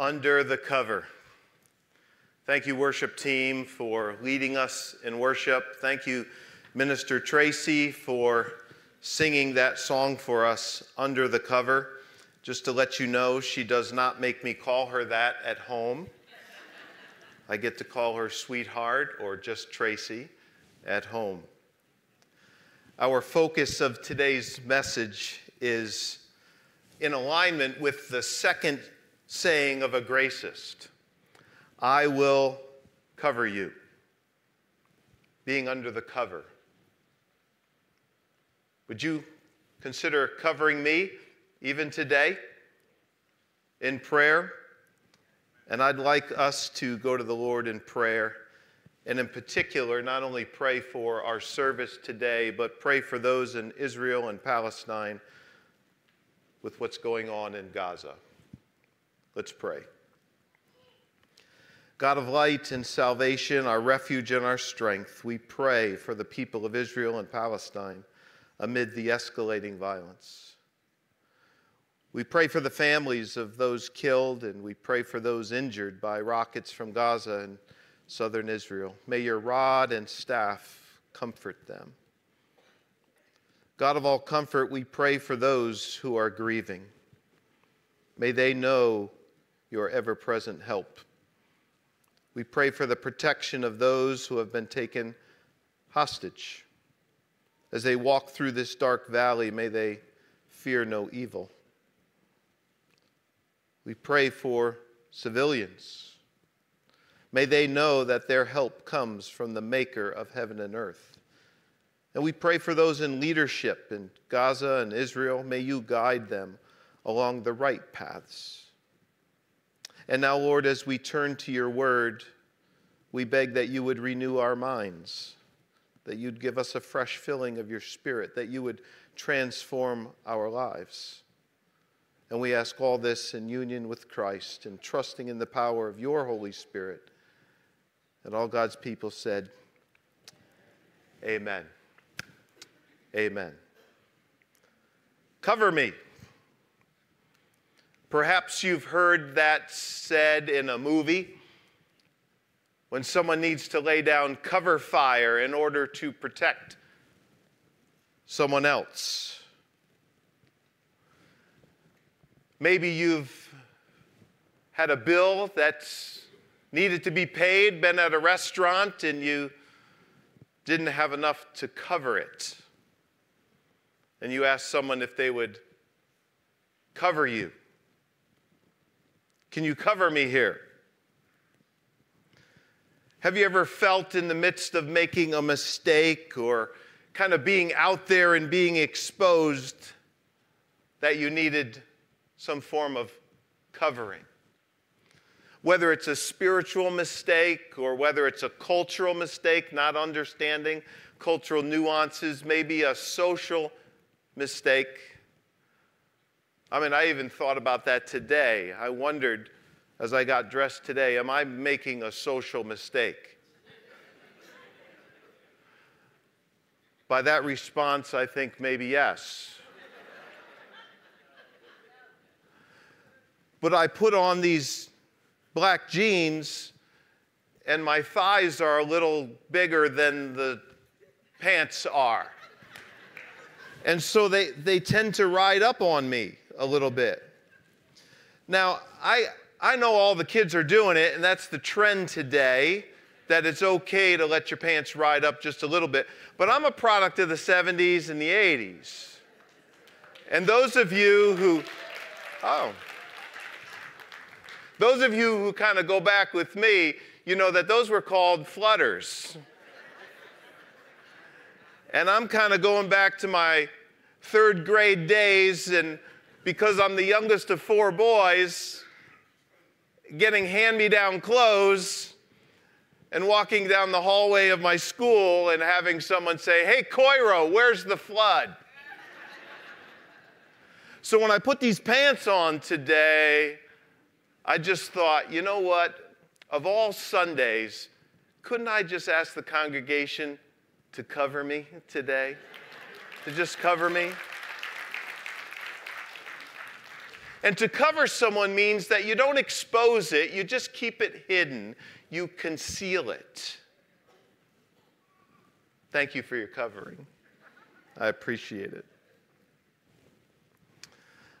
Under the Cover. Thank you, worship team, for leading us in worship. Thank you, Minister Tracy, for singing that song for us, Under the Cover. Just to let you know, she does not make me call her that at home. I get to call her sweetheart or just Tracy at home. Our focus of today's message is in alignment with the second saying of a gracist I will cover you. Being under the cover. Would you consider covering me even today in prayer? And I'd like us to go to the Lord in prayer. And in particular, not only pray for our service today, but pray for those in Israel and Palestine with what's going on in Gaza. Let's pray. God of light and salvation, our refuge and our strength, we pray for the people of Israel and Palestine amid the escalating violence. We pray for the families of those killed and we pray for those injured by rockets from Gaza and southern Israel. May your rod and staff comfort them. God of all comfort, we pray for those who are grieving. May they know your ever present help. We pray for the protection of those who have been taken hostage. As they walk through this dark valley, may they fear no evil. We pray for civilians. May they know that their help comes from the Maker of heaven and earth. And we pray for those in leadership in Gaza and Israel. May you guide them along the right paths. And now, Lord, as we turn to your word, we beg that you would renew our minds, that you'd give us a fresh filling of your spirit, that you would transform our lives. And we ask all this in union with Christ and trusting in the power of your Holy Spirit. And all God's people said, Amen. Amen. Cover me. Perhaps you've heard that said in a movie when someone needs to lay down cover fire in order to protect someone else. Maybe you've had a bill that's needed to be paid, been at a restaurant, and you didn't have enough to cover it. And you asked someone if they would cover you. Can you cover me here? Have you ever felt in the midst of making a mistake or kind of being out there and being exposed that you needed some form of covering? Whether it's a spiritual mistake or whether it's a cultural mistake, not understanding cultural nuances, maybe a social mistake. I mean, I even thought about that today. I wondered as I got dressed today, am I making a social mistake? By that response, I think maybe yes. but I put on these black jeans, and my thighs are a little bigger than the pants are. And so they, they tend to ride up on me a little bit. Now, I, I know all the kids are doing it, and that's the trend today that it's okay to let your pants ride up just a little bit. But I'm a product of the 70s and the 80s. And those of you who, oh, those of you who kind of go back with me, you know that those were called flutters. And I'm kind of going back to my third grade days, and because I'm the youngest of four boys, getting hand me down clothes and walking down the hallway of my school and having someone say, Hey, Coiro, where's the flood? so when I put these pants on today, I just thought, you know what? Of all Sundays, couldn't I just ask the congregation to cover me today? to just cover me? And to cover someone means that you don't expose it, you just keep it hidden, you conceal it. Thank you for your covering. I appreciate it.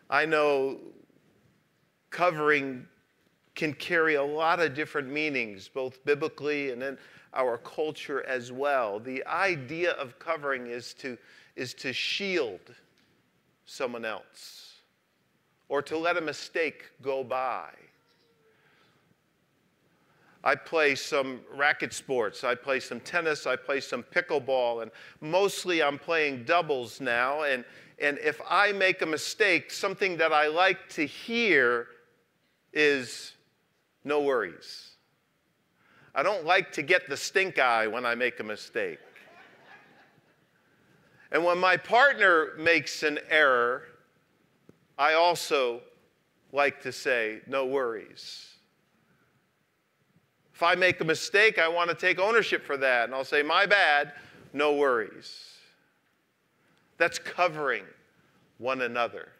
I know covering can carry a lot of different meanings, both biblically and in our culture as well. The idea of covering is to, is to shield someone else or to let a mistake go by. I play some racket sports. I play some tennis. I play some pickleball. And mostly I'm playing doubles now. And, and if I make a mistake, something that I like to hear is no worries. I don't like to get the stink eye when I make a mistake. And when my partner makes an error, I also like to say, no worries. If I make a mistake, I want to take ownership for that. And I'll say, my bad, no worries. That's covering one another.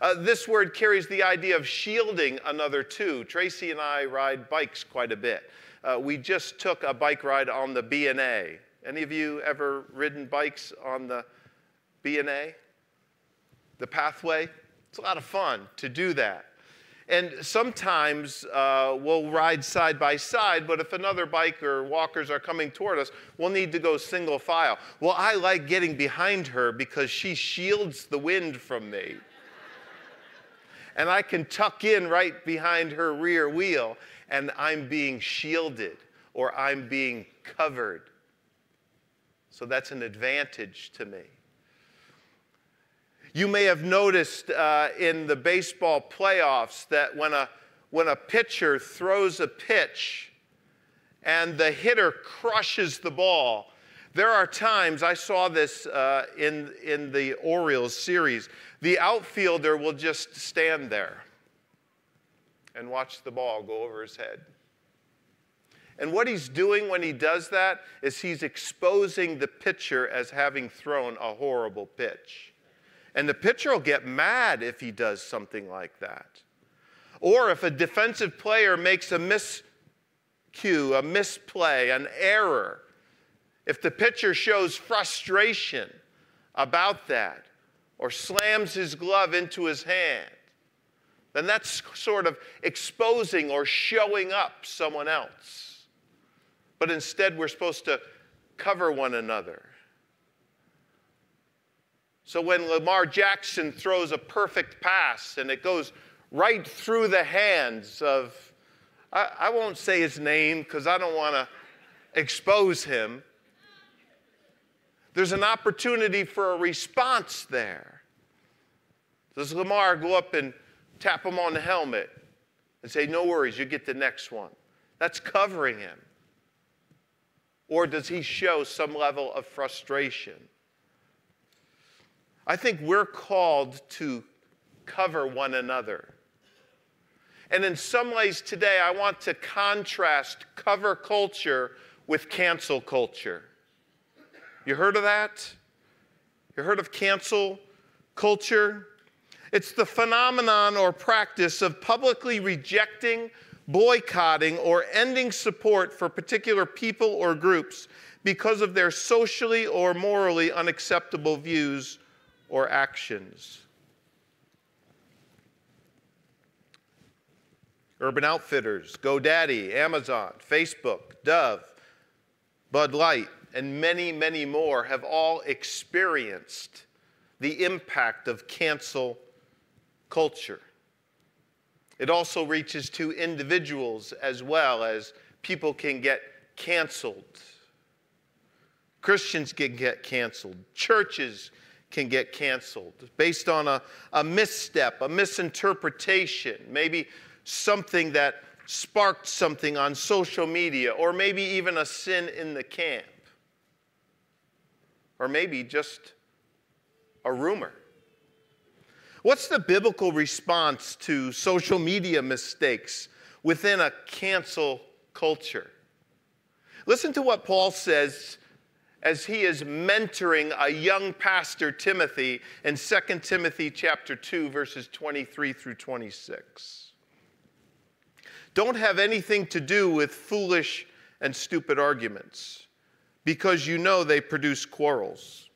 Uh, this word carries the idea of shielding another too. Tracy and I ride bikes quite a bit. Uh, we just took a bike ride on the B&A. Any of you ever ridden bikes on the B&A? The pathway? It's a lot of fun to do that. And sometimes uh, we'll ride side by side, but if another bike or walkers are coming toward us, we'll need to go single file. Well, I like getting behind her because she shields the wind from me and I can tuck in right behind her rear wheel, and I'm being shielded or I'm being covered. So that's an advantage to me. You may have noticed uh, in the baseball playoffs that when a, when a pitcher throws a pitch and the hitter crushes the ball, there are times, I saw this uh, in, in the Orioles series, the outfielder will just stand there and watch the ball go over his head. And what he's doing when he does that is he's exposing the pitcher as having thrown a horrible pitch. And the pitcher will get mad if he does something like that. Or if a defensive player makes a miscue, a misplay, an error, if the pitcher shows frustration about that or slams his glove into his hand, then that's sort of exposing or showing up someone else. But instead, we're supposed to cover one another. So when Lamar Jackson throws a perfect pass and it goes right through the hands of, I, I won't say his name because I don't want to expose him, there's an opportunity for a response there. Does Lamar go up and tap him on the helmet and say, No worries, you get the next one? That's covering him. Or does he show some level of frustration? I think we're called to cover one another. And in some ways today, I want to contrast cover culture with cancel culture. You heard of that? You heard of cancel culture? It's the phenomenon or practice of publicly rejecting, boycotting, or ending support for particular people or groups because of their socially or morally unacceptable views or actions. Urban Outfitters, GoDaddy, Amazon, Facebook, Dove, Bud Light, and many, many more have all experienced the impact of cancel culture. It also reaches to individuals as well as people can get canceled. Christians can get canceled. Churches can get canceled based on a, a misstep, a misinterpretation, maybe something that sparked something on social media, or maybe even a sin in the camp or maybe just a rumor. What's the biblical response to social media mistakes within a cancel culture? Listen to what Paul says as he is mentoring a young pastor, Timothy, in 2 Timothy chapter 2, verses 23 through 26. Don't have anything to do with foolish and stupid arguments, because you know they produce quarrels.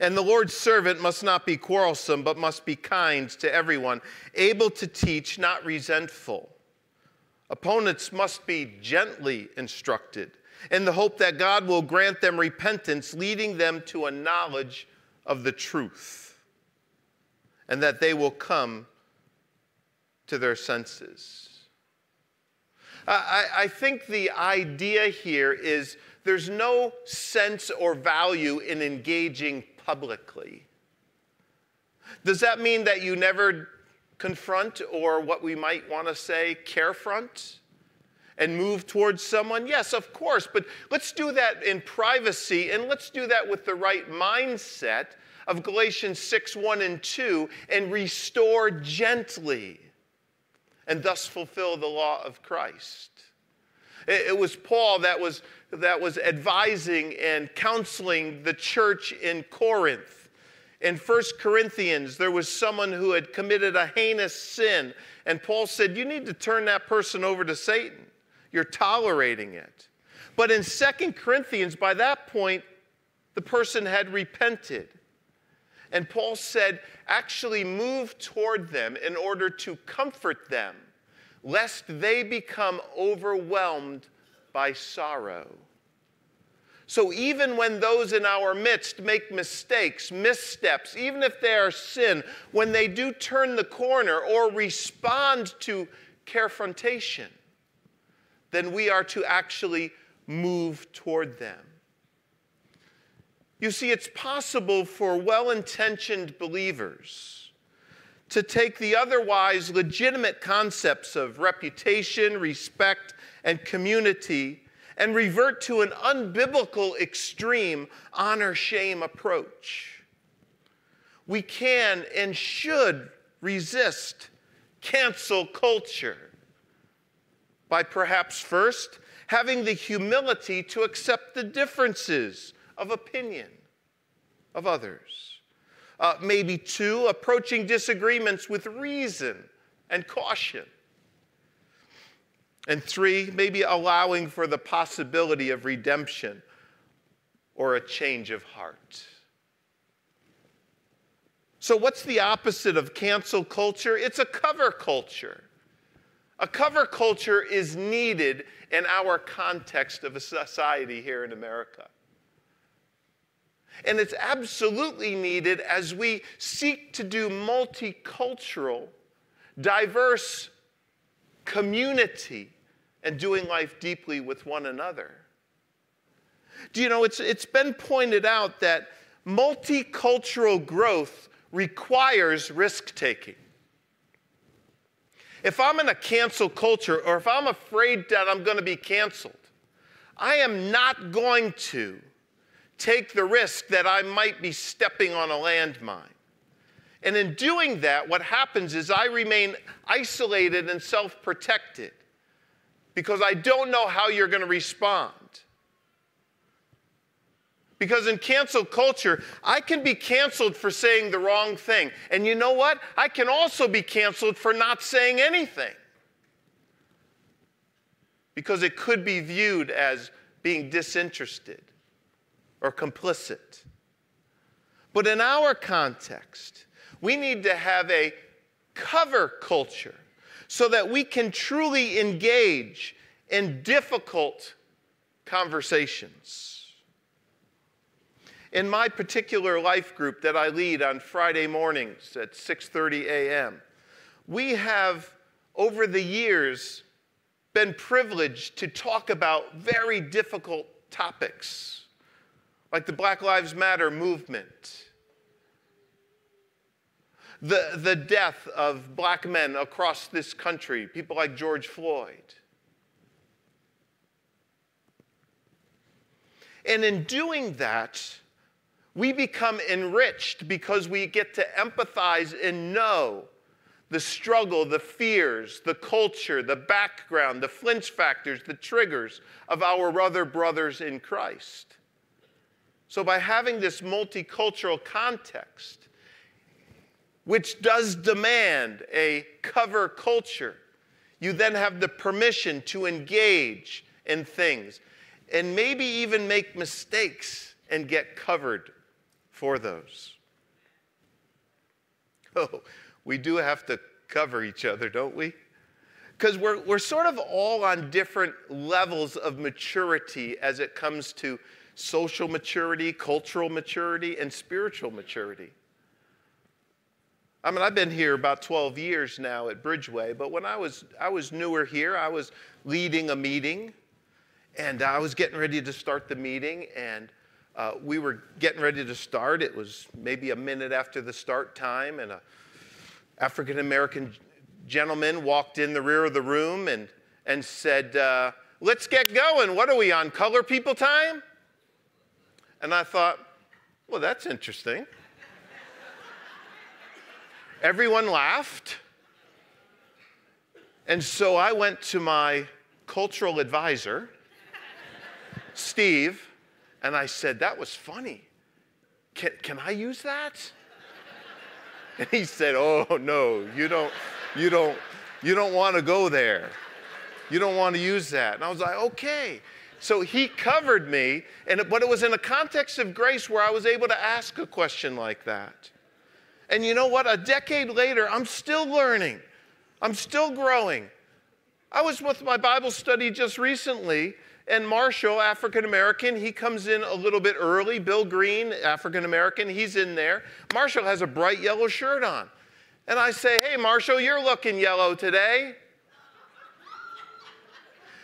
And the Lord's servant must not be quarrelsome, but must be kind to everyone, able to teach, not resentful. Opponents must be gently instructed in the hope that God will grant them repentance, leading them to a knowledge of the truth, and that they will come to their senses. I, I, think the idea here is there's no sense or value in engaging publicly. Does that mean that you never confront or what we might want to say, carefront? And move towards someone? Yes, of course, but let's do that in privacy and let's do that with the right mindset of Galatians 6 1 and 2 and restore gently and thus fulfill the law of Christ. It, was Paul that was, that was advising and counseling the church in Corinth. In 1 Corinthians, there was someone who had committed a heinous sin, and Paul said, You need to turn that person over to Satan. You're tolerating it. But in Second Corinthians, by that point, the person had repented. And Paul said, actually move toward them in order to comfort them, lest they become overwhelmed by sorrow. So even when those in our midst make mistakes, missteps, even if they are sin, when they do turn the corner or respond to confrontation, then we are to actually move toward them. You see, it's possible for well intentioned believers to take the otherwise legitimate concepts of reputation, respect, and community and revert to an unbiblical extreme honor shame approach. We can and should resist cancel culture by perhaps first having the humility to accept the differences of opinion of others. Uh, maybe two, approaching disagreements with reason and caution. And three, maybe allowing for the possibility of redemption or a change of heart. So, what's the opposite of cancel culture? It's a cover culture. A cover culture is needed in our context of a society here in America. And it's absolutely needed as we seek to do multicultural, diverse community and doing life deeply with one another. Do you know, it's, it's been pointed out that multicultural growth requires risk taking. If I'm in a cancel culture or if I'm afraid that I'm going to be canceled, I am not going to take the risk that I might be stepping on a landmine. And in doing that, what happens is I remain isolated and self protected because I don't know how you're going to respond. Because in cancel culture, I can be canceled for saying the wrong thing. And you know what? I can also be canceled for not saying anything. Because it could be viewed as being disinterested or complicit. But in our context, we need to have a cover culture so that we can truly engage in difficult conversations in my particular life group that I lead on Friday mornings at 6:30 a.m. We have over the years been privileged to talk about very difficult topics like the Black Lives Matter movement, the, the death of black men across this country, people like George Floyd. And in doing that, we become enriched because we get to empathize and know the struggle, the fears, the culture, the background, the flinch factors, the triggers of our other brothers in Christ. So, by having this multicultural context, which does demand a cover culture, you then have the permission to engage in things and maybe even make mistakes and get covered for those. Oh, we do have to cover each other, don't we? Because we're, we're sort of all on different levels of maturity as it comes to social maturity, cultural maturity, and spiritual maturity. I mean, I've been here about 12 years now at Bridgeway, but when I was, I was newer here, I was leading a meeting, and I was getting ready to start the meeting, and uh, we were getting ready to start. It was maybe a minute after the start time, and a African American gentleman walked in the rear of the room and, and said, uh, Let's get going. What are we on? Color people time? And I thought, Well, that's interesting. Everyone laughed. And so I went to my cultural advisor, Steve, and I said, That was funny. Can, can I use that? And he said, Oh, no, you don't, you don't, you don't want to go there. You don't want to use that. And I was like, Okay. So he covered me, and, but it was in a context of grace where I was able to ask a question like that. And you know what? A decade later, I'm still learning, I'm still growing. I was with my Bible study just recently, and Marshall, African American, he comes in a little bit early. Bill Green, African American, he's in there. Marshall has a bright yellow shirt on. And I say, Hey, Marshall, you're looking yellow today.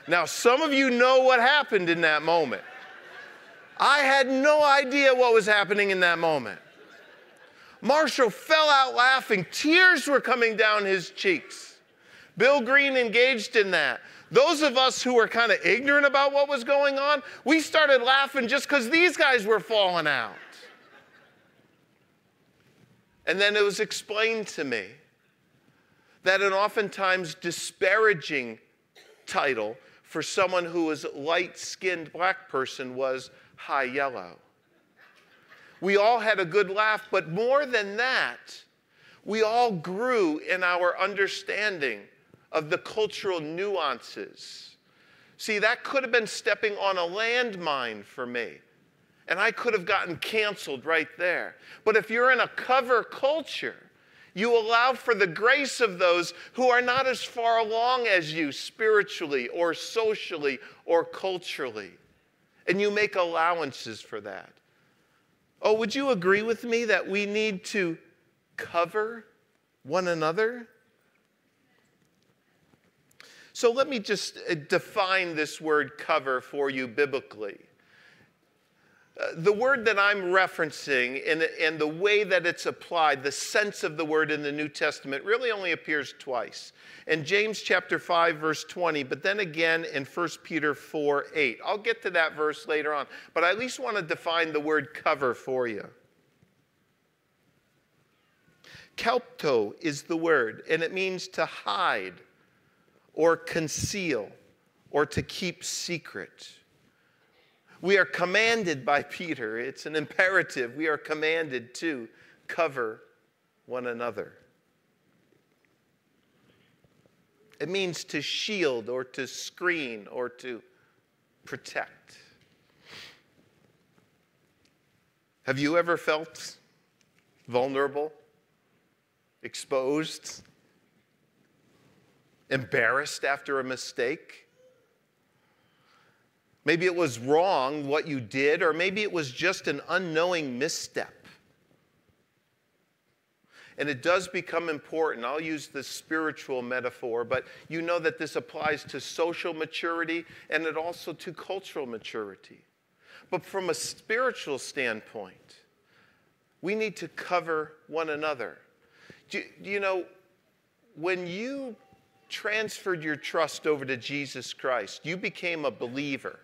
Now, some of you know what happened in that moment. I had no idea what was happening in that moment. Marshall fell out laughing. Tears were coming down his cheeks. Bill Green engaged in that. Those of us who were kind of ignorant about what was going on, we started laughing just because these guys were falling out. And then it was explained to me that an oftentimes disparaging title for someone who was a light skinned black person was high yellow. We all had a good laugh, but more than that, we all grew in our understanding of the cultural nuances. See, that could have been stepping on a landmine for me, and I could have gotten canceled right there. But if you're in a cover culture, you allow for the grace of those who are not as far along as you spiritually or socially or culturally. And you make allowances for that. Oh, would you agree with me that we need to cover one another? So let me just uh, define this word cover for you biblically. Uh, the word that I'm referencing and, and the way that it's applied, the sense of the word in the New Testament, really only appears twice. In James chapter 5, verse 20, but then again in 1 Peter 4, 8. I'll get to that verse later on, but I at least want to define the word cover for you. Kalypto is the word, and it means to hide or conceal or to keep secret. We are commanded by Peter, it's an imperative. We are commanded to cover one another. It means to shield or to screen or to protect. Have you ever felt vulnerable, exposed, embarrassed after a mistake? Maybe it was wrong what you did, or maybe it was just an unknowing misstep. And it does become important. I'll use the spiritual metaphor, but you know that this applies to social maturity and it also to cultural maturity. But from a spiritual standpoint, we need to cover one another. Do you know, when you transferred your trust over to Jesus Christ, you became a believer.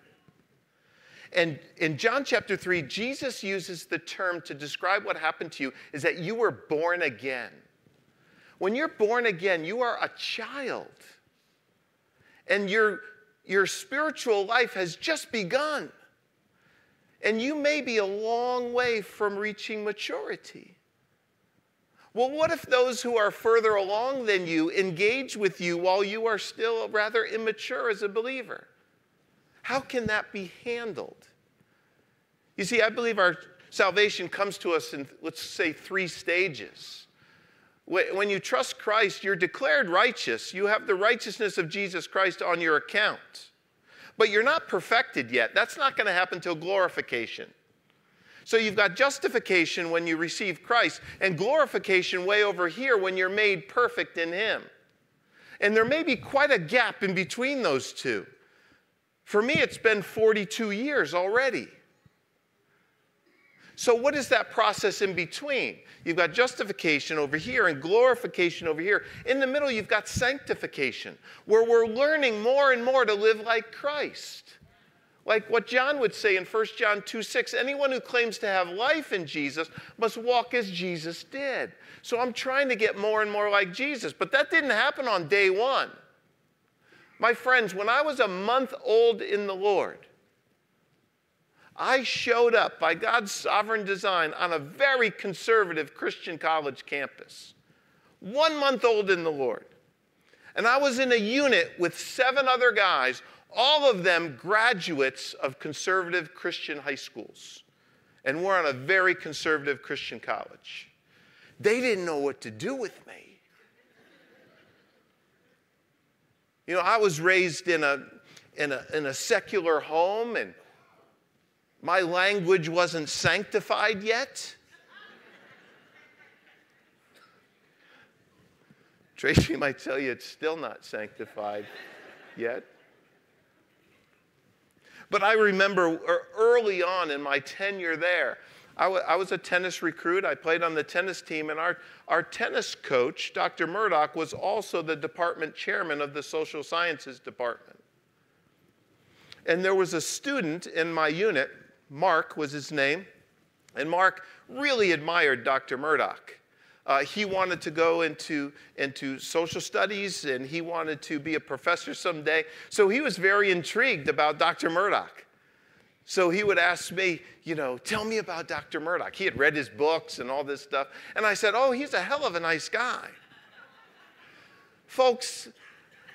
And in John chapter 3, Jesus uses the term to describe what happened to you is that you were born again. When you're born again, you are a child. And your, your spiritual life has just begun. and you may be a long way from reaching maturity. Well, what if those who are further along than you engage with you while you are still rather immature as a believer? How can that be handled? You see, I believe our salvation comes to us in, let's say, three stages. When you trust Christ, you're declared righteous. You have the righteousness of Jesus Christ on your account. But you're not perfected yet. That's not going to happen till glorification. So you've got justification when you receive Christ, and glorification way over here when you're made perfect in Him. And there may be quite a gap in between those two. For me, it's been 42 years already. So, what is that process in between? You've got justification over here and glorification over here. In the middle, you've got sanctification, where we're learning more and more to live like Christ. Like what John would say in 1 John 2 6 anyone who claims to have life in Jesus must walk as Jesus did. So I'm trying to get more and more like Jesus, but that didn't happen on day one. My friends, when I was a month old in the Lord, I showed up by God's sovereign design on a very conservative Christian college campus, one month old in the Lord. And I was in a unit with seven other guys, all of them graduates of conservative Christian high schools. And we're on a very conservative Christian college. They didn't know what to do with me. You know, I was raised in a, in a, in a secular home and my language wasn't sanctified yet. Tracy might tell you it's still not sanctified yet. But I remember er, early on in my tenure there, I, was a tennis recruit. I played on the tennis team, and our, our tennis coach, Dr. Murdoch, was also the department chairman of the social sciences department. And there was a student in my unit Mark was his name. And Mark really admired Dr. Murdoch. Uh, he wanted to go into, into social studies and he wanted to be a professor someday. So he was very intrigued about Dr. Murdoch. So he would ask me, you know, tell me about Dr. Murdoch. He had read his books and all this stuff. And I said, oh, he's a hell of a nice guy. Folks,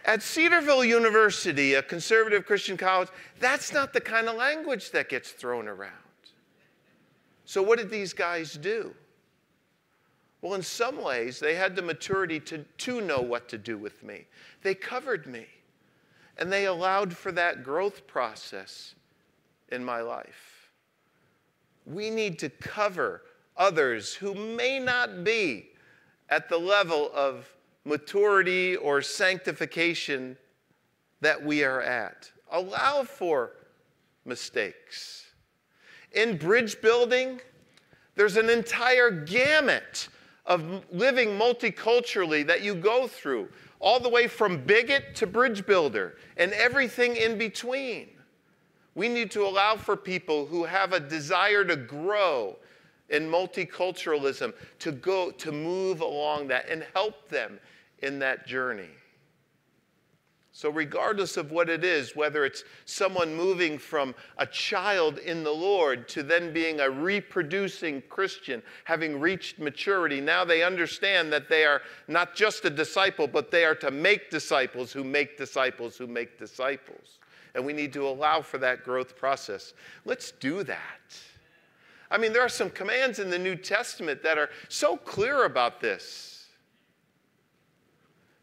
at Cedarville University, a conservative Christian college, that's not the kind of language that gets thrown around. So, what did these guys do? Well, in some ways, they had the maturity to, to know what to do with me. They covered me, and they allowed for that growth process in my life. We need to cover others who may not be at the level of maturity or sanctification that we are at. Allow for mistakes. In bridge building, there's an entire gamut of living multiculturally that you go through, all the way from bigot to bridge builder and everything in between. We need to allow for people who have a desire to grow in multiculturalism to go to move along that and help them in that journey. So, regardless of what it is, whether it's someone moving from a child in the Lord to then being a reproducing Christian, having reached maturity, now they understand that they are not just a disciple, but they are to make disciples who make disciples who make disciples. And we need to allow for that growth process. Let's do that. I mean, there are some commands in the New Testament that are so clear about this.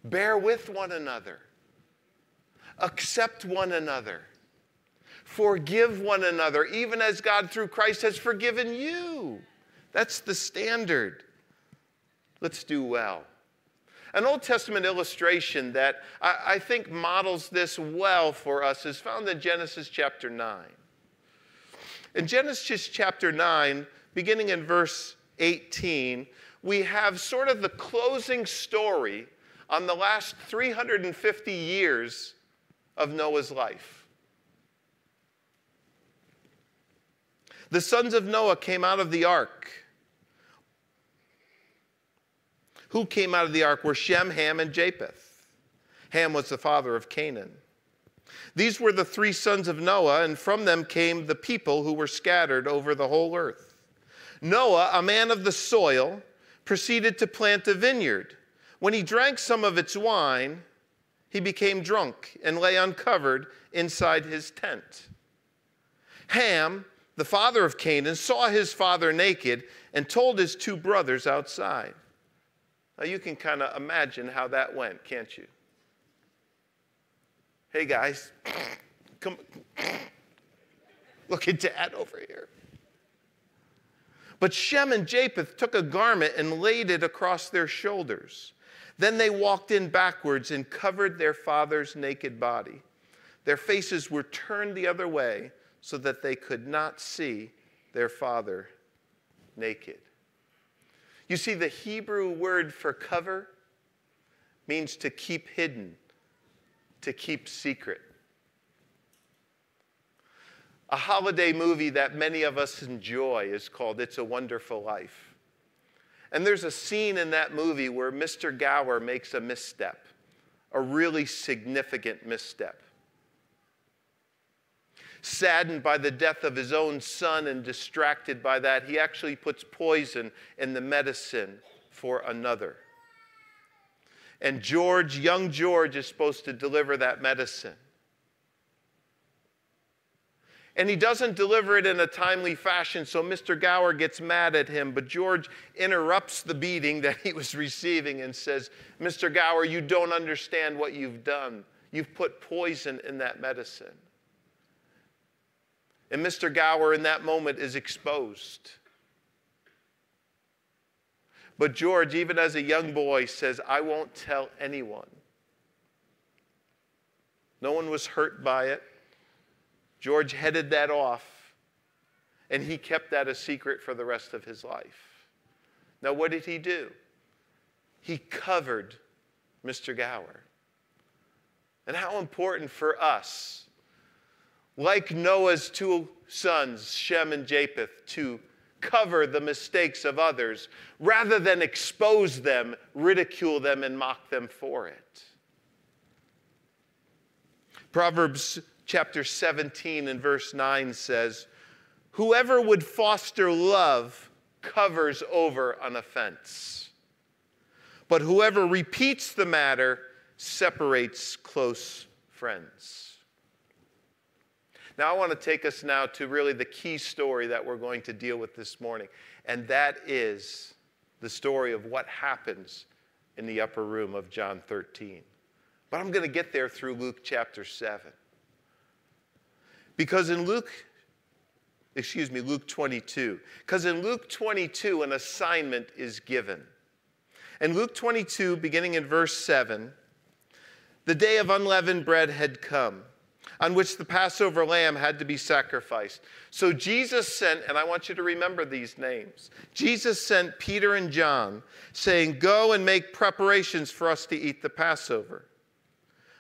Bear with one another. Accept one another. Forgive one another, even as God through Christ has forgiven you. That's the standard. Let's do well. An Old Testament illustration that I, I, think models this well for us is found in Genesis chapter 9. In Genesis chapter 9, beginning in verse 18, we have sort of the closing story on the last 350 years of Noah's life. The sons of Noah came out of the ark. Who came out of the ark were Shem, Ham, and Japheth. Ham was the father of Canaan. These were the three sons of Noah, and from them came the people who were scattered over the whole earth. Noah, a man of the soil, proceeded to plant a vineyard. When he drank some of its wine, he became drunk and lay uncovered inside his tent. Ham, the father of Canaan, saw his father naked and told his two brothers outside. Now you can kind of imagine how that went, can't you? Hey guys, come look at dad over here. But Shem and Japheth took a garment and laid it across their shoulders. Then they walked in backwards and covered their father's naked body. Their faces were turned the other way so that they could not see their father naked. You see, the Hebrew word for cover means to keep hidden, to keep secret. A holiday movie that many of us enjoy is called It's a Wonderful Life. And there's a scene in that movie where Mr. Gower makes a misstep, a really significant misstep. Saddened by the death of his own son and distracted by that, he actually puts poison in the medicine for another. And George, young George, is supposed to deliver that medicine and he doesn't deliver it in a timely fashion, so Mr. Gower gets mad at him. But George interrupts the beating that he was receiving and says, Mr. Gower, you don't understand what you've done. You've put poison in that medicine. And Mr. Gower, in that moment, is exposed. But George, even as a young boy, says, I won't tell anyone. No one was hurt by it. George headed that off, and he kept that a secret for the rest of his life. Now, what did he do? He covered Mr. Gower. And how important for us, like Noah's two sons, Shem and Japheth, to cover the mistakes of others rather than expose them, ridicule them, and mock them for it. Proverbs chapter 17 and verse 9 says, Whoever would foster love covers over an offense. But whoever repeats the matter separates close friends. Now, I want to take us now to really the key story that we're going to deal with this morning, and that is the story of what happens in the upper room of John 13. But I'm going to get there through Luke chapter 7. Because in Luke, excuse me, Luke 22, because in Luke 22, an assignment is given. In Luke 22, beginning in verse 7, the day of unleavened bread had come, on which the Passover lamb had to be sacrificed. So Jesus sent, and I want you to remember these names Jesus sent Peter and John, saying, Go and make preparations for us to eat the Passover.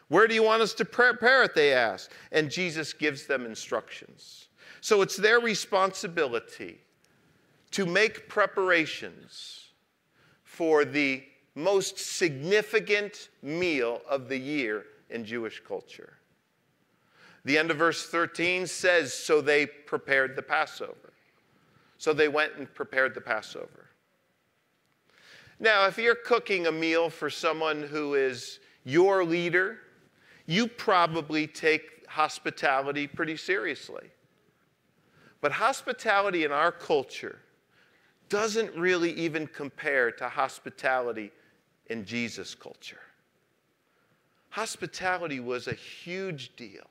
Where do you want us to prepare it? They ask. And Jesus gives them instructions. So it's their responsibility to make preparations for the most significant meal of the year in Jewish culture. The end of verse 13 says, So they prepared the Passover. So they went and prepared the Passover. Now, if you're cooking a meal for someone who is your leader, you probably take hospitality pretty seriously. But hospitality in our culture doesn't really even compare to hospitality in Jesus' culture. Hospitality was a huge deal,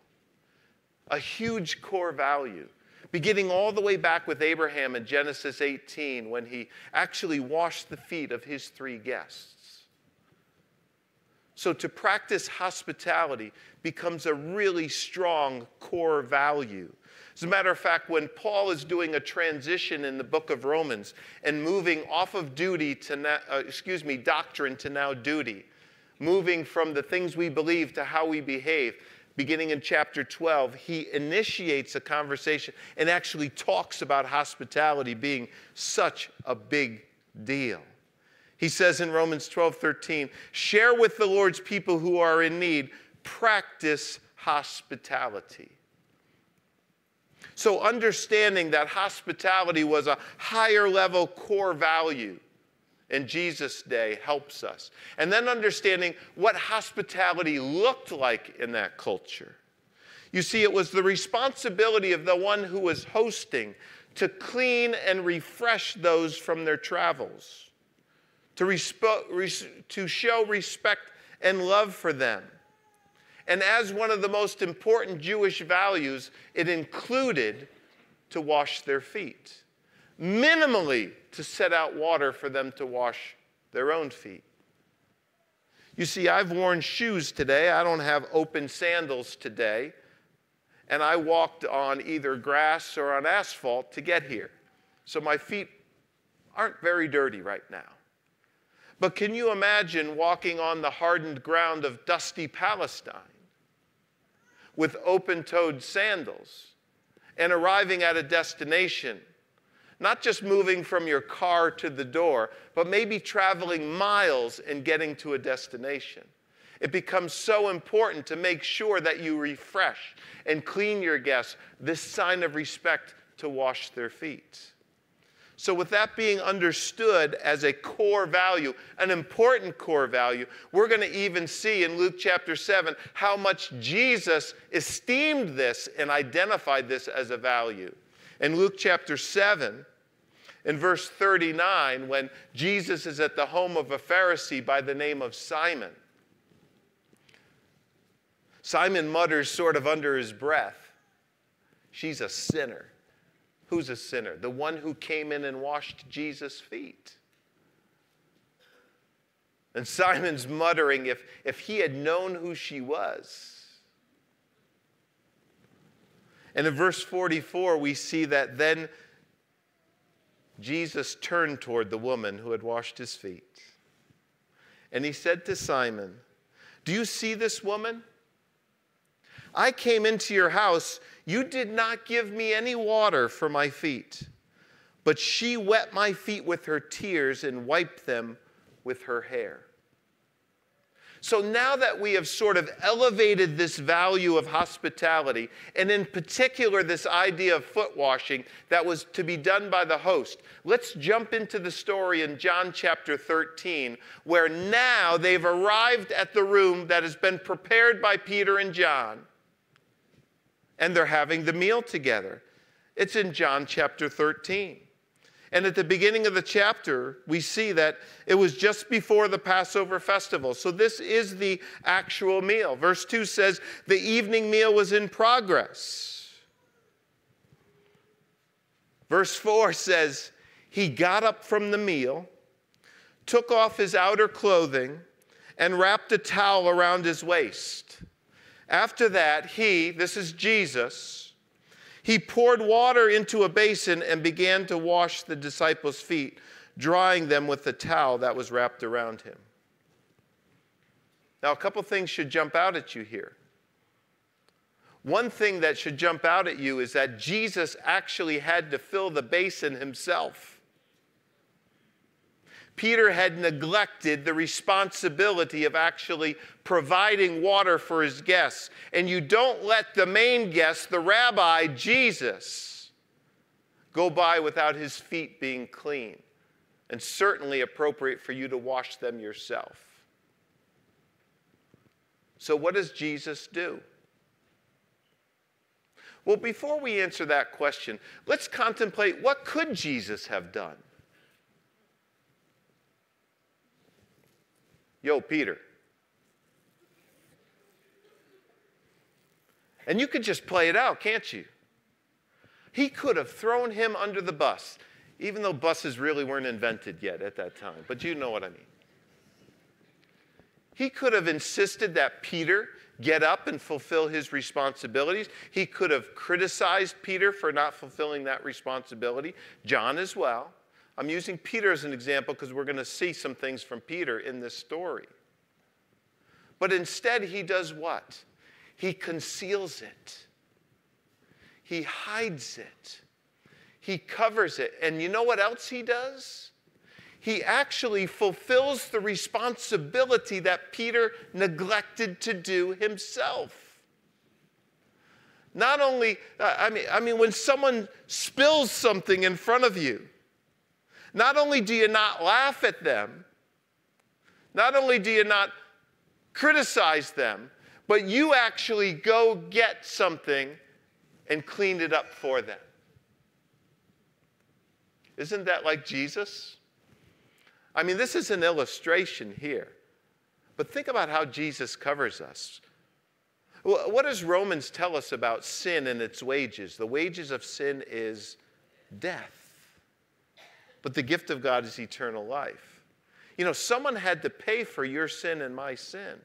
a huge core value, beginning all the way back with Abraham in Genesis 18 when he actually washed the feet of his three guests. So, to practice hospitality becomes a really strong core value. As a matter of fact, when Paul is doing a transition in the book of Romans and moving off of duty to, uh, excuse me, doctrine to now duty, moving from the things we believe to how we behave, beginning in chapter 12, he initiates a conversation and actually talks about hospitality being such a big deal. He says in Romans 12 13, share with the Lord's people who are in need, practice hospitality. So, understanding that hospitality was a higher level core value in Jesus' day helps us. And then understanding what hospitality looked like in that culture. You see, it was the responsibility of the one who was hosting to clean and refresh those from their travels, to, to show respect and love for them. And as one of the most important Jewish values, it included to wash their feet, minimally to set out water for them to wash their own feet. You see, I've worn shoes today. I don't have open sandals today and I walked on either grass or on asphalt to get here. So my feet aren't very dirty right now. But can you imagine walking on the hardened ground of dusty Palestine with open toed sandals and arriving at a destination? Not just moving from your car to the door, but maybe traveling miles and getting to a destination. It becomes so important to make sure that you refresh and clean your guests, this sign of respect to wash their feet. So, with that being understood as a core value, an important core value, we're going to even see in Luke chapter 7 how much Jesus esteemed this and identified this as a value. In Luke chapter 7, in verse 39, when Jesus is at the home of a Pharisee by the name of Simon, Simon mutters sort of under his breath, She's a sinner. Who's a sinner? The one who came in and washed Jesus' feet. And Simon's muttering if, if he had known who she was. And in verse 44, we see that then Jesus turned toward the woman who had washed his feet. And he said to Simon, Do you see this woman? I came into your house. You did not give me any water for my feet, but she wet my feet with her tears and wiped them with her hair. So now that we have sort of elevated this value of hospitality, and in particular this idea of foot washing that was to be done by the host, let's jump into the story in John chapter 13, where now they've arrived at the room that has been prepared by Peter and John and they're having the meal together. It's in John chapter 13. And at the beginning of the chapter, we see that it was just before the Passover festival. So this is the actual meal. Verse 2 says, The evening meal was in progress. Verse 4 says, He got up from the meal, took off his outer clothing, and wrapped a towel around his waist. After that, he, this is Jesus, he poured water into a basin and began to wash the disciples' feet, drying them with the towel that was wrapped around him. Now, a couple things should jump out at you here. One thing that should jump out at you is that Jesus actually had to fill the basin himself. Peter had neglected the responsibility of actually providing water for his guests. And you don't let the main guest, the rabbi, Jesus, go by without his feet being clean. And certainly appropriate for you to wash them yourself. So, what does Jesus do? Well, before we answer that question, let's contemplate what could Jesus have done? Yo, Peter. And you could just play it out, can't you? He could have thrown him under the bus, even though buses really weren't invented yet at that time. But you know what I mean. He could have insisted that Peter get up and fulfill his responsibilities. He could have criticized Peter for not fulfilling that responsibility, John as well. I'm using Peter as an example because we're going to see some things from Peter in this story. But instead, he does what? He conceals it, he hides it, he covers it. And you know what else he does? He actually fulfills the responsibility that Peter neglected to do himself. Not only, I mean, I mean, when someone spills something in front of you, not only do you not laugh at them, not only do you not criticize them, but you actually go get something and clean it up for them. Isn't that like Jesus? I mean, this is an illustration here. But think about how Jesus covers us. What does Romans tell us about sin and its wages? The wages of sin is death. But the gift of God is eternal life. You know, someone had to pay for your sin and my sin.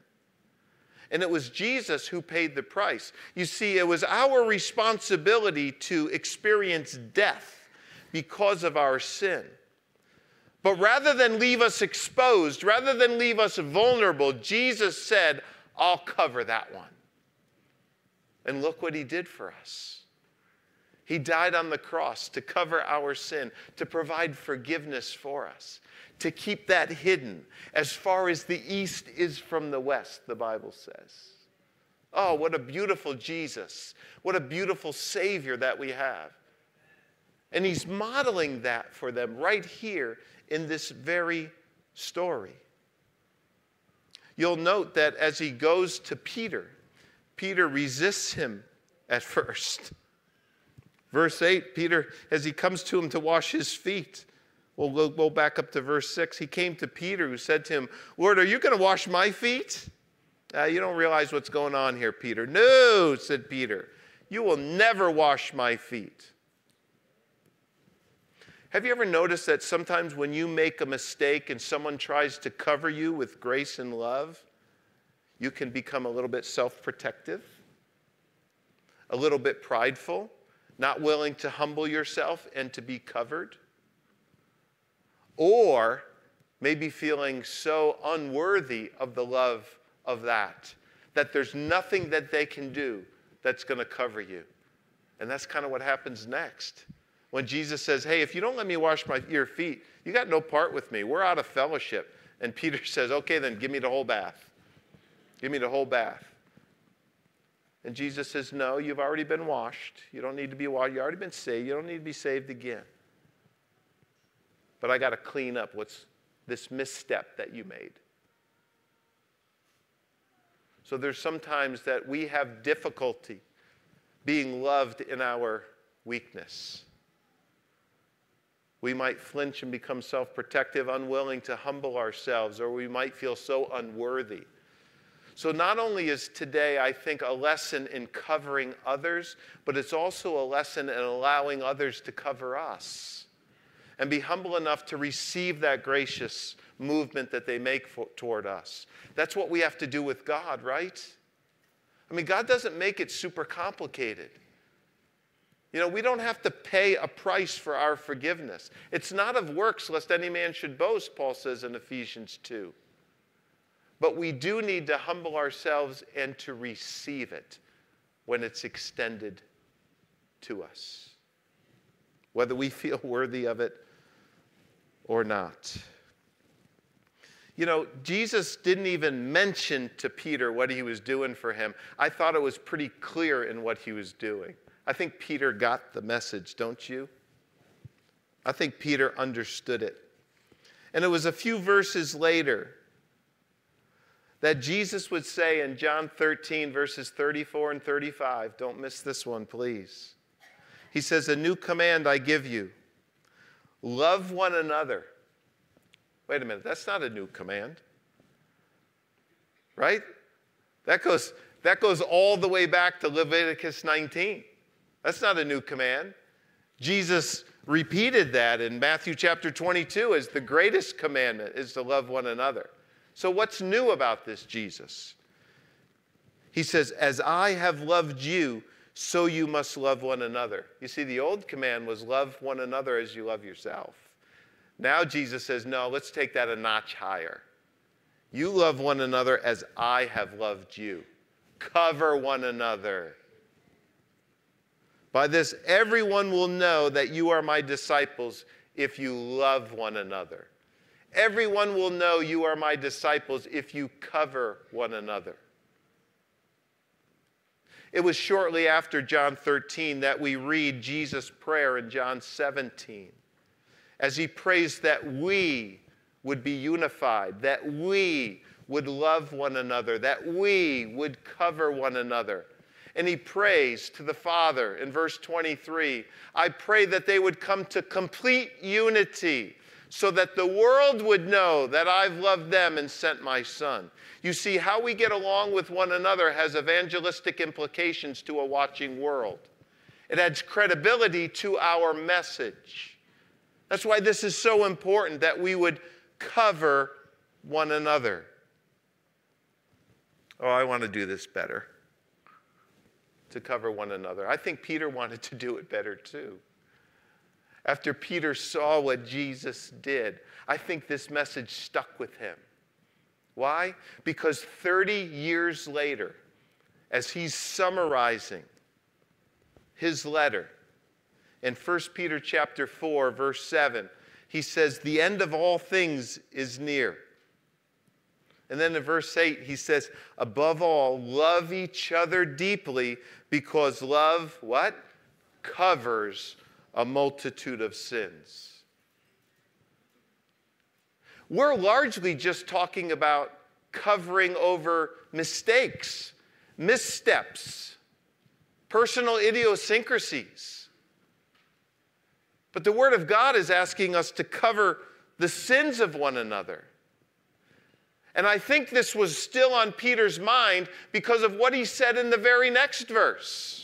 And it was Jesus who paid the price. You see, it was our responsibility to experience death because of our sin. But rather than leave us exposed, rather than leave us vulnerable, Jesus said, I'll cover that one. And look what he did for us. He died on the cross to cover our sin, to provide forgiveness for us, to keep that hidden as far as the east is from the west, the Bible says. Oh, what a beautiful Jesus. What a beautiful Savior that we have. And he's modeling that for them right here in this very story. You'll note that as he goes to Peter, Peter resists him at first. Verse 8, Peter, as he comes to him to wash his feet, we'll go, back up to verse 6. He came to Peter, who said to him, Lord, are you going to wash my feet? Uh, you don't realize what's going on here, Peter. No, said Peter, you will never wash my feet. Have you ever noticed that sometimes when you make a mistake and someone tries to cover you with grace and love, you can become a little bit self protective, a little bit prideful, not willing to humble yourself and to be covered? Or maybe feeling so unworthy of the love of that, that there's nothing that they can do that's going to cover you. And that's kind of what happens next when Jesus says, Hey, if you don't let me wash my, your feet, you got no part with me. We're out of fellowship. And Peter says, Okay, then give me the whole bath. Give me the whole bath. And Jesus says, No, you've already been washed. You don't need to be washed. You've already been saved. You don't need to be saved again. But I got to clean up what's this misstep that you made. So there's sometimes that we have difficulty being loved in our weakness we might flinch and become self protective, unwilling to humble ourselves, or we might feel so unworthy. So, not only is today, I think, a lesson in covering others, but it's also a lesson in allowing others to cover us and be humble enough to receive that gracious movement that they make for, toward us. That's what we have to do with God, right? I mean, God doesn't make it super complicated. You know, we don't have to pay a price for our forgiveness. It's not of works, lest any man should boast, Paul says in Ephesians 2. But we do need to humble ourselves and to receive it when it's extended to us, whether we feel worthy of it or not. You know, Jesus didn't even mention to Peter what he was doing for him. I thought it was pretty clear in what he was doing. I think Peter got the message, don't you? I think Peter understood it. And it was a few verses later that Jesus would say in John 13, verses 34 and 35, don't miss this one, please. He says, A new command I give you love one another. Wait a minute, that's not a new command. Right? That goes, that goes all the way back to Leviticus 19. That's not a new command. Jesus repeated that in Matthew chapter 22 as the greatest commandment is to love one another. So, what's new about this Jesus? He says, As I have loved you, so you must love one another. You see, the old command was love one another as you love yourself. Now Jesus says, No, let's take that a notch higher. You love one another as I have loved you. Cover one another. By this, everyone will know that you are my disciples if you love one another. Everyone will know you are my disciples if you cover one another. It was shortly after John 13 that we read Jesus' prayer in John 17 as he prays that we would be unified, that we would love one another, that we would cover one another. And he prays to the Father in verse 23 I pray that they would come to complete unity so that the world would know that I've loved them and sent my Son. You see, how we get along with one another has evangelistic implications to a watching world. It adds credibility to our message. That's why this is so important that we would cover one another. Oh, I want to do this better. To cover one another. I think Peter wanted to do it better too after Peter saw what Jesus did, I think this message stuck with him. Why? Because 30 years later, as he's summarizing his letter in 1 Peter chapter 4 verse 7, he says the end of all things is near. And then in verse 8 he says above all love each other deeply because love what? covers a multitude of sins. We're largely just talking about covering over mistakes, missteps, personal idiosyncrasies. But the Word of God is asking us to cover the sins of one another. And I think this was still on Peter's mind because of what he said in the very next verse.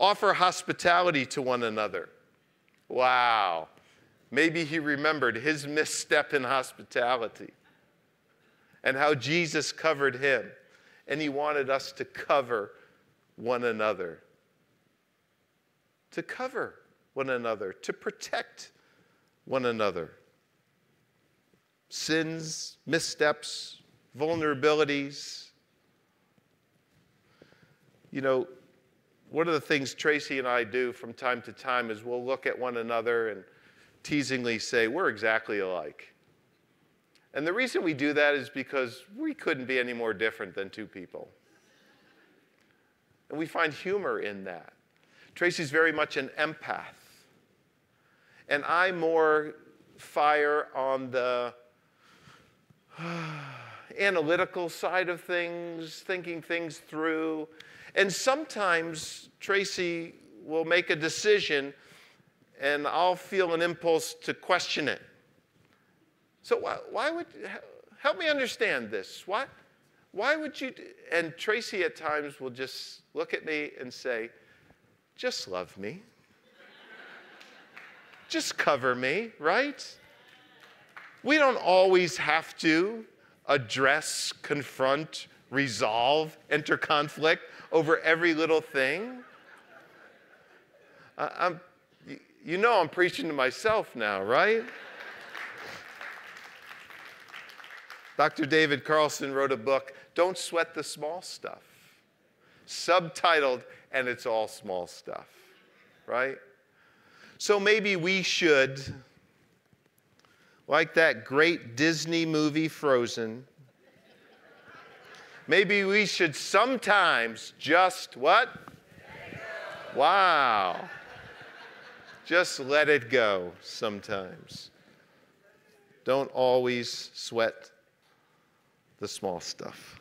Offer hospitality to one another. Wow. Maybe he remembered his misstep in hospitality and how Jesus covered him. And he wanted us to cover one another. To cover one another, to protect one another. Sins, missteps, vulnerabilities. You know, one of the things Tracy and I do from time to time is we'll look at one another and teasingly say, We're exactly alike. And the reason we do that is because we couldn't be any more different than two people. And we find humor in that. Tracy's very much an empath. And I more fire on the analytical side of things, thinking things through and sometimes Tracy will make a decision and I'll feel an impulse to question it. So why, why would, help me understand this. Why, why would you, and Tracy at times will just look at me and say, just love me. just cover me, right? We don't always have to address, confront, resolve, enter conflict over every little thing. I, you know I'm preaching to myself now, right? Dr. David Carlson wrote a book, Don't Sweat the Small Stuff, subtitled, and it's all small stuff, right? So maybe we should, like that great Disney movie Frozen, Maybe we should sometimes just what? Wow. Just let it go sometimes. Don't always sweat the small stuff.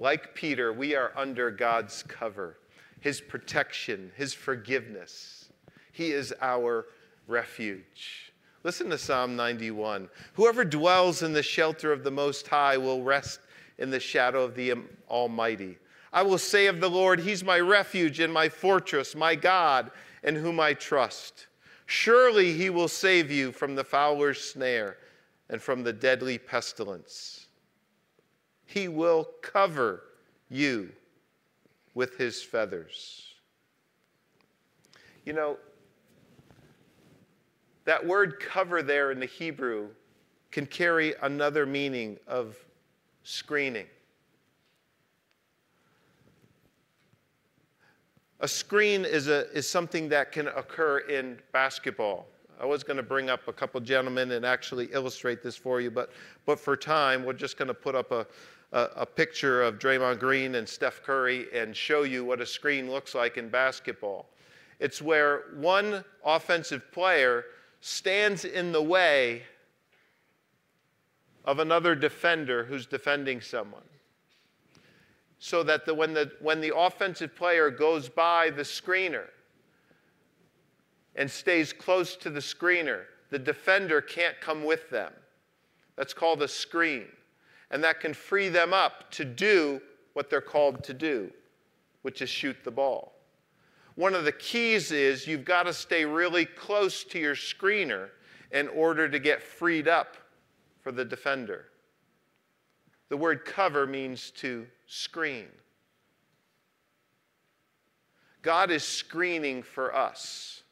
Like Peter, we are under God's cover, His protection, His forgiveness. He is our refuge. Listen to Psalm 91. Whoever dwells in the shelter of the Most High will rest in the shadow of the Almighty. I will say of the Lord, He's my refuge and my fortress, my God, in whom I trust. Surely He will save you from the fowler's snare and from the deadly pestilence. He will cover you with His feathers. You know, that word cover there in the Hebrew can carry another meaning of screening. A screen is, a, is something that can occur in basketball. I was going to bring up a couple gentlemen and actually illustrate this for you, but, but for time, we're just going to put up a, a, a, picture of Draymond Green and Steph Curry and show you what a screen looks like in basketball. It's where one offensive player stands in the way of another defender who's defending someone. So that the, when, the, when the offensive player goes by the screener and stays close to the screener, the defender can't come with them. That's called a screen. And that can free them up to do what they're called to do, which is shoot the ball. One of the keys is you've got to stay really close to your screener in order to get freed up for the defender. The word cover means to screen. God is screening for us.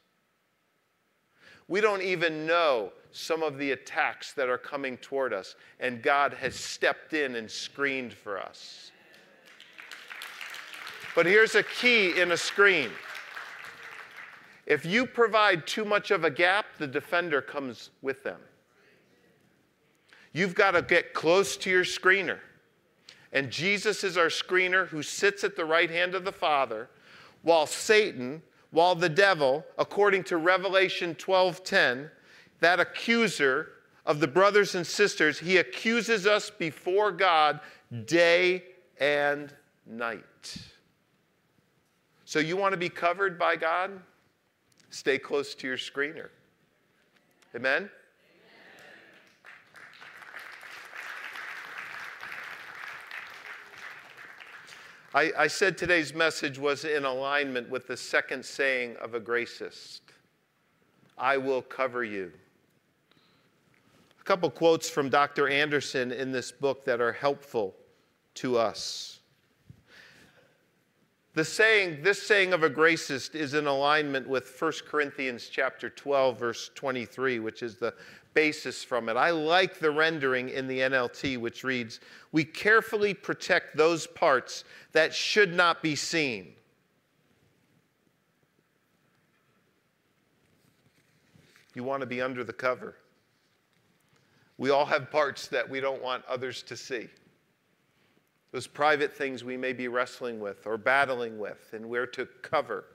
We don't even know some of the attacks that are coming toward us, and God has stepped in and screened for us. But here's a key in a screen. If you provide too much of a gap, the defender comes with them. You've got to get close to your screener. And Jesus is our screener who sits at the right hand of the Father, while Satan, while the devil, according to Revelation 12:10, that accuser of the brothers and sisters, he accuses us before God day and night. So you want to be covered by God? Stay close to your screener. Amen? I, I, said today's message was in alignment with the second saying of a gracist I will cover you. A couple quotes from Dr. Anderson in this book that are helpful to us. The saying, this saying of a gracist is in alignment with 1 Corinthians chapter 12, verse 23, which is the basis from it. I like the rendering in the NLT, which reads, We carefully protect those parts that should not be seen. You want to be under the cover. We all have parts that we don't want others to see those private things we may be wrestling with or battling with, and we're to cover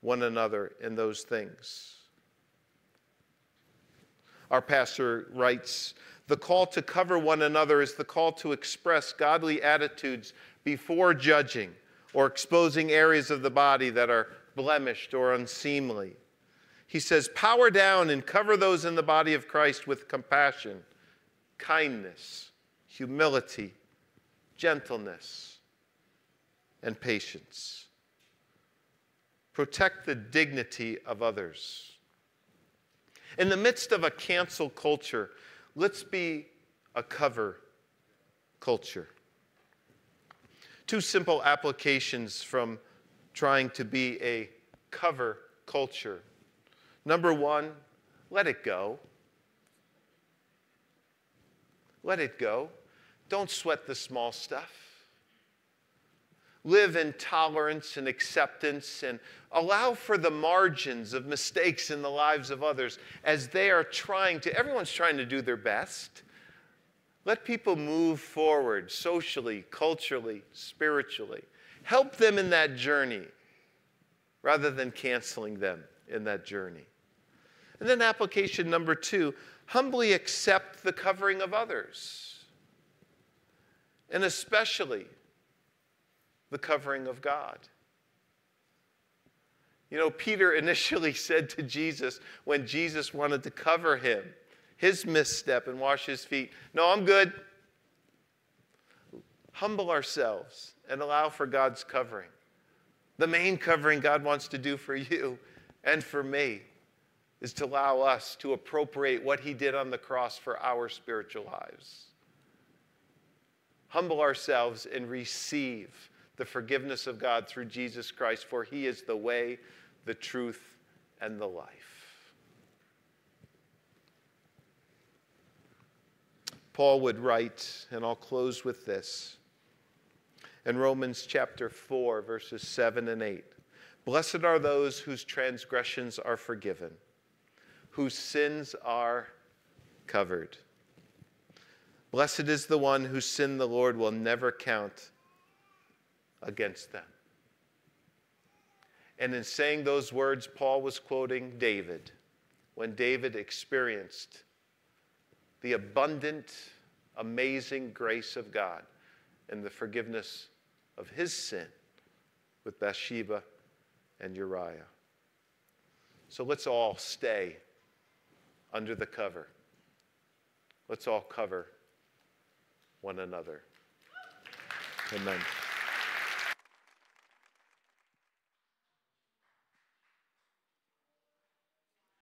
one another in those things. Our pastor writes The call to cover one another is the call to express godly attitudes before judging or exposing areas of the body that are blemished or unseemly. He says, Power down and cover those in the body of Christ with compassion, kindness, humility gentleness, and patience. Protect the dignity of others. In the midst of a cancel culture, let's be a cover culture. Two simple applications from trying to be a cover culture. Number one, let it go. Let it go. Don't sweat the small stuff. Live in tolerance and acceptance and allow for the margins of mistakes in the lives of others as they are trying to, everyone's trying to do their best. Let people move forward socially, culturally, spiritually. Help them in that journey rather than canceling them in that journey. And then, application number two humbly accept the covering of others and especially the covering of God. You know, Peter initially said to Jesus when Jesus wanted to cover him, his misstep and wash his feet, No, I'm good. Humble ourselves and allow for God's covering. The main covering God wants to do for you and for me is to allow us to appropriate what he did on the cross for our spiritual lives humble ourselves and receive the forgiveness of God through Jesus Christ, for he is the way, the truth, and the life. Paul would write, and I'll close with this in Romans chapter 4, verses 7 and 8. Blessed are those whose transgressions are forgiven, whose sins are covered. Blessed is the one whose sin the Lord will never count against them. And in saying those words, Paul was quoting David when David experienced the abundant, amazing grace of God and the forgiveness of his sin with Bathsheba and Uriah. So let's all stay under the cover. Let's all cover one another. Amen.